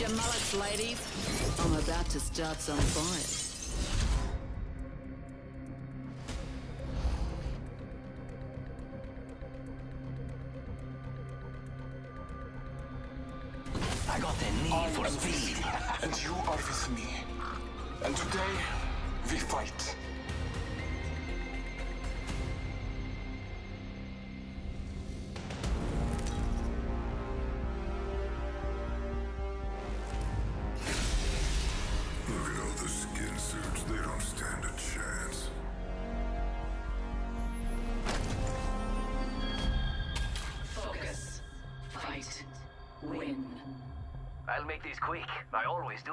your mullets, ladies. I'm about to start some fires. Make these quick. I always do.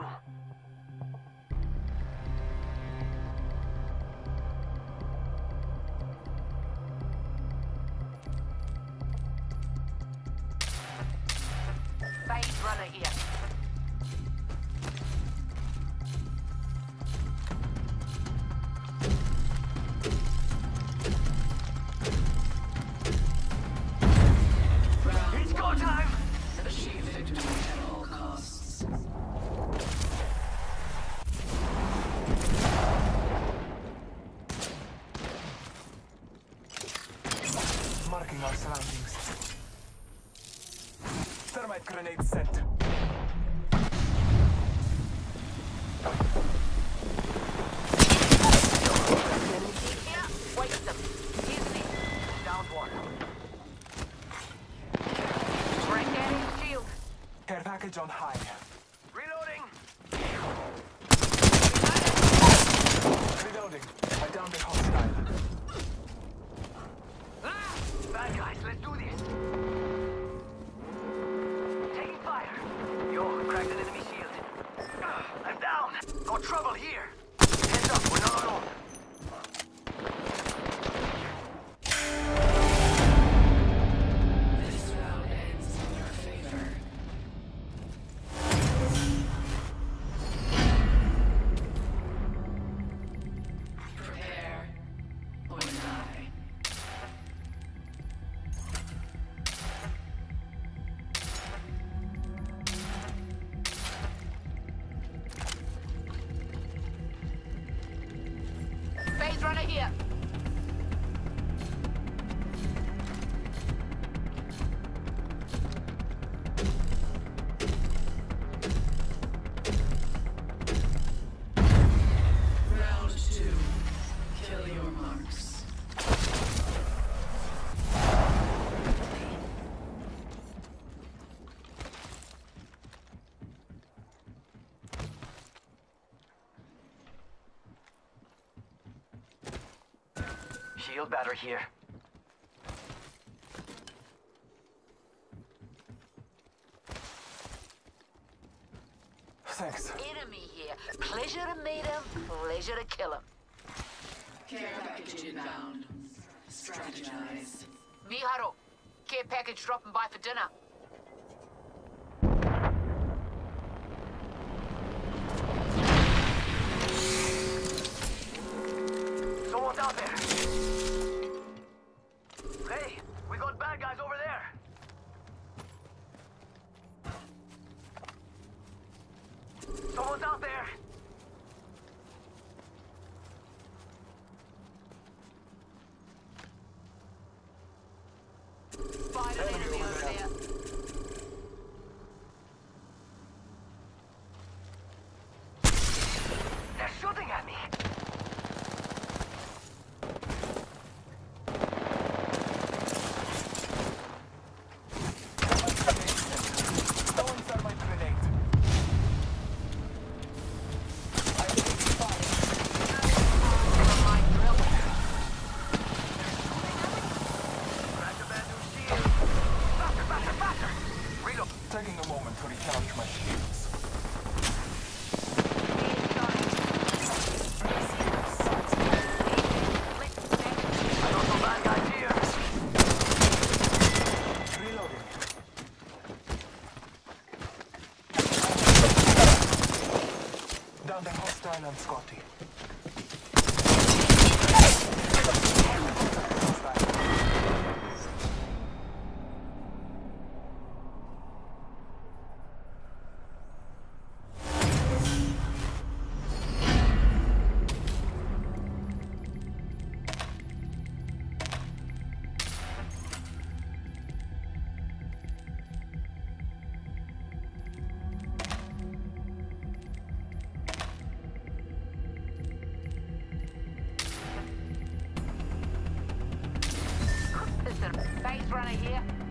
Package on high. Reloading! Reloading. I downed a hostile. Ah! Bad guys, let's do this! Taking fire! Yo, cracked an enemy shield. Ah, I'm down! Got trouble here! Here. Shield battery here. Thanks. Enemy here. Pleasure to meet him, pleasure to kill him. Care package inbound. Strategize. Miharu, care package dropping by for dinner. Someone's out there! front of here.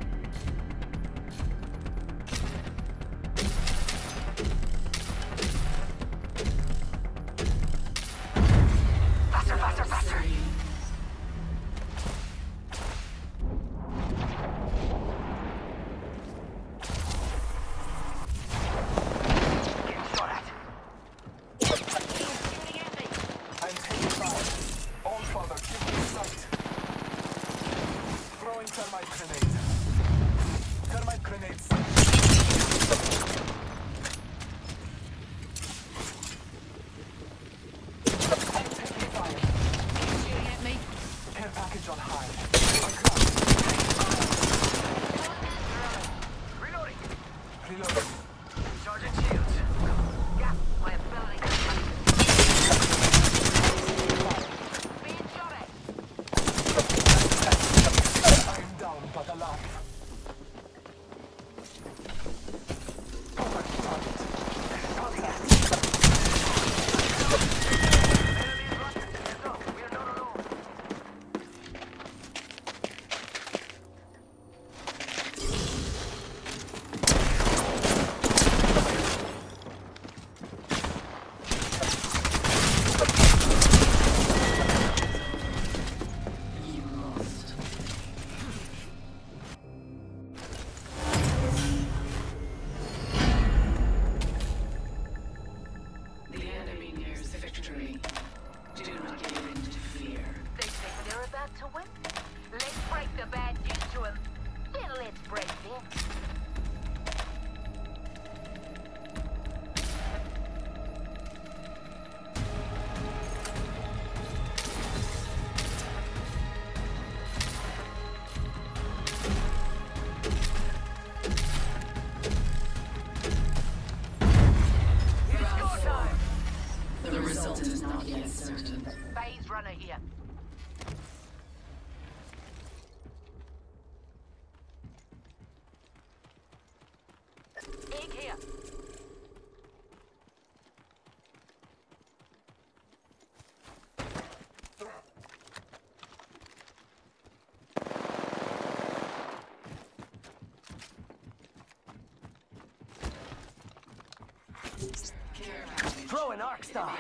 Throw an arc star.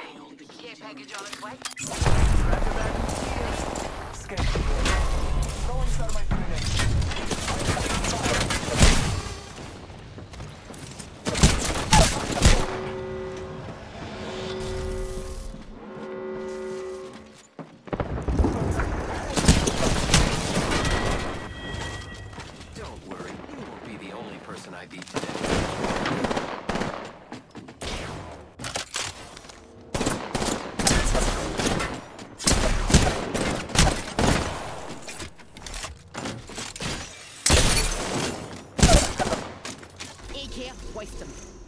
Care package on its way. can't waste them.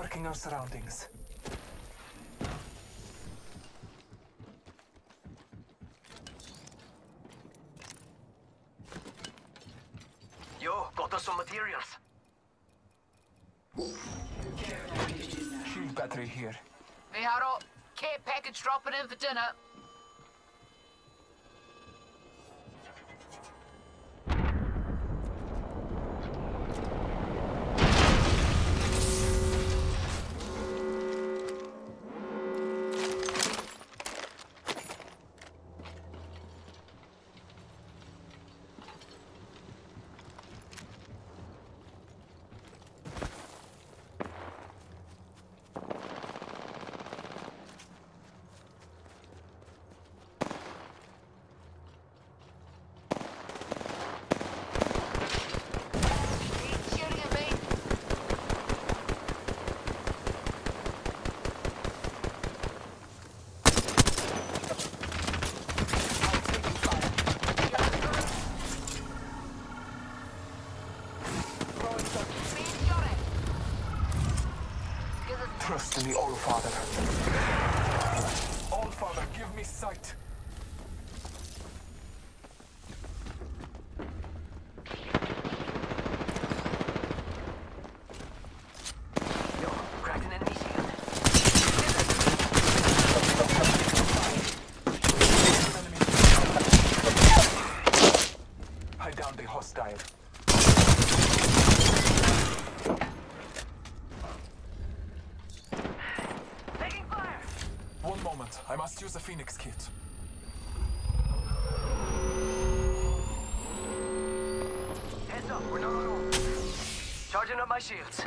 Marking our surroundings. Yo, got us some materials. Shield battery here. Miharo, care package dropping in for dinner. Trust in the Allfather. Allfather, give me sight. Yo, cracked an enemy shield. I downed a hostile. Taking fire! One must use the Phoenix kit. Heads up, we're not alone. Charging up my shields.